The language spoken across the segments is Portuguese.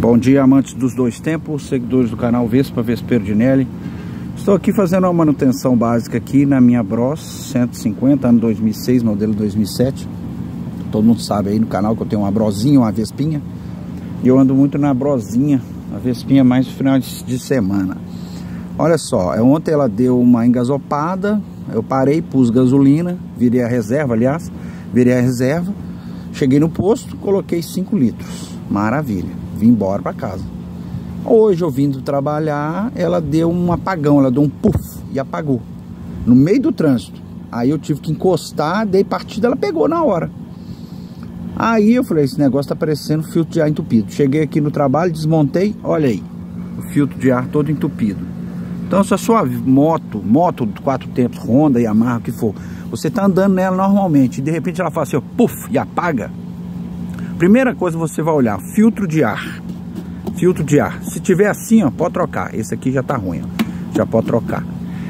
Bom dia, amantes dos dois tempos, seguidores do canal Vespa Vesperdinelli. Estou aqui fazendo uma manutenção básica aqui na minha Bros 150, ano 2006, modelo 2007. Todo mundo sabe aí no canal que eu tenho uma Brozinha, uma Vespinha. E eu ando muito na Brozinha, a Vespinha mais no final de semana. Olha só, é, ontem ela deu uma engasopada, eu parei, pus gasolina, virei a reserva, aliás, virei a reserva. Cheguei no posto, coloquei 5 litros. Maravilha vim embora para casa. Hoje eu vindo trabalhar, ela deu um apagão, ela deu um puff e apagou. No meio do trânsito. Aí eu tive que encostar, dei partida, ela pegou na hora. Aí eu falei, esse negócio tá parecendo filtro de ar entupido. Cheguei aqui no trabalho, desmontei, olha aí, o filtro de ar todo entupido. Então se a sua moto, moto de quatro tempos, Honda, Yamaha, o que for, você tá andando nela normalmente e de repente ela faz assim, ó, puff, e apaga, Primeira coisa você vai olhar, filtro de ar. Filtro de ar. Se tiver assim, ó, pode trocar. Esse aqui já tá ruim, ó. Já pode trocar.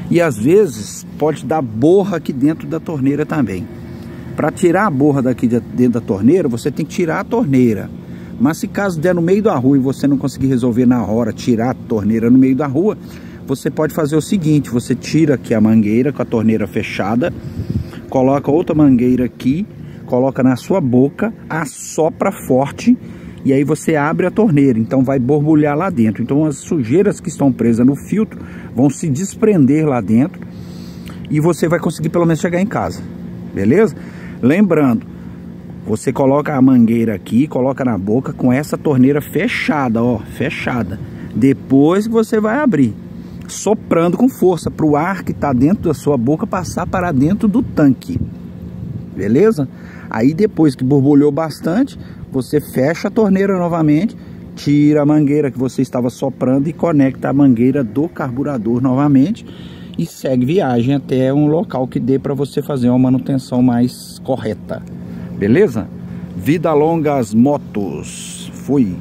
E às vezes pode dar borra aqui dentro da torneira também. Para tirar a borra daqui de dentro da torneira, você tem que tirar a torneira. Mas se caso der no meio da rua e você não conseguir resolver na hora, tirar a torneira no meio da rua, você pode fazer o seguinte, você tira aqui a mangueira com a torneira fechada, coloca outra mangueira aqui coloca na sua boca, assopra forte e aí você abre a torneira, então vai borbulhar lá dentro. Então as sujeiras que estão presas no filtro vão se desprender lá dentro e você vai conseguir pelo menos chegar em casa, beleza? Lembrando, você coloca a mangueira aqui, coloca na boca com essa torneira fechada, ó, fechada. Depois que você vai abrir, soprando com força para o ar que está dentro da sua boca passar para dentro do tanque, beleza? Aí depois que borbulhou bastante, você fecha a torneira novamente, tira a mangueira que você estava soprando e conecta a mangueira do carburador novamente e segue viagem até um local que dê para você fazer uma manutenção mais correta. Beleza? Vida longa as motos. Fui.